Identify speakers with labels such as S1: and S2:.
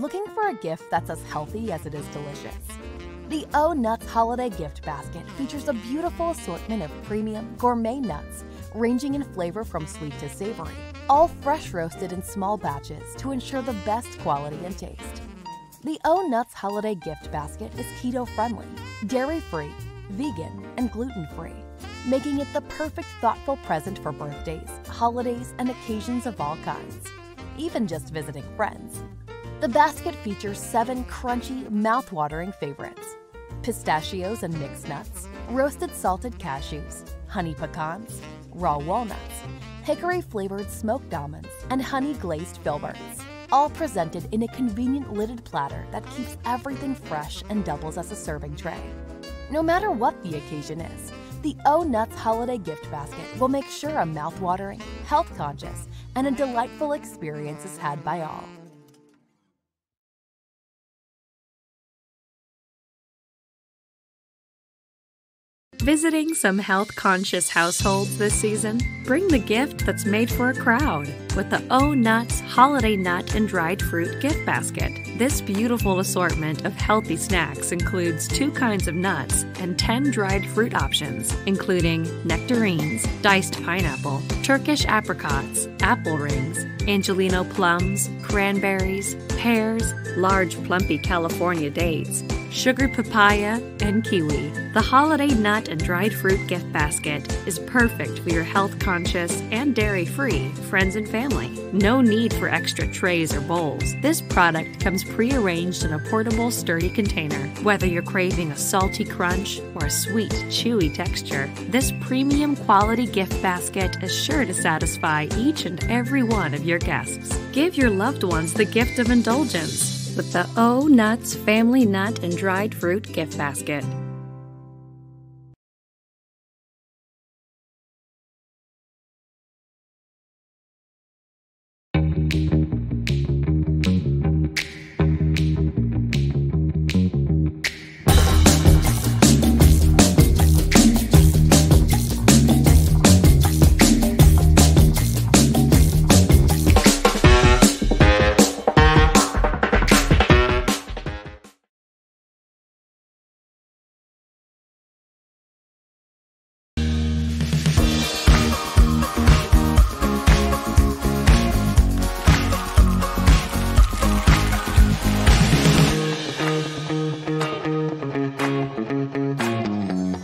S1: Looking for a gift that's as healthy as it is delicious? The O Nuts Holiday Gift Basket features a beautiful assortment of premium gourmet nuts, ranging in flavor from sweet to savory, all fresh roasted in small batches to ensure the best quality and taste. The O Nuts Holiday Gift Basket is keto friendly, dairy free, vegan, and gluten free, making it the perfect thoughtful present for birthdays, holidays, and occasions of all kinds, even just visiting friends. The basket features seven crunchy, mouth-watering favorites pistachios and mixed nuts, roasted salted cashews, honey pecans, raw walnuts, hickory flavored smoked almonds, and honey glazed filberts, all presented in a convenient lidded platter that keeps everything fresh and doubles as a serving tray. No matter what the occasion is, the O Nuts Holiday Gift Basket will make sure a mouth-watering, health-conscious, and a delightful experience is had by all.
S2: Visiting some health conscious households this season? Bring the gift that's made for a crowd with the O Nuts Holiday Nut and Dried Fruit Gift Basket. This beautiful assortment of healthy snacks includes two kinds of nuts and 10 dried fruit options, including nectarines, diced pineapple, Turkish apricots, apple rings, Angeleno plums, cranberries, pears, large plumpy California dates, sugar papaya, and kiwi. The holiday nut and dried fruit gift basket is perfect for your health conscious and dairy free friends and family. No need for extra trays or bowls. This product comes pre arranged in a portable, sturdy container. Whether you're craving a salty crunch or a sweet, chewy texture, this premium quality gift basket is sure to satisfy each and every one of your guests. Give your loved ones the gift of indulgence with the O Nuts Family Nut and Dried Fruit Gift Basket. うん。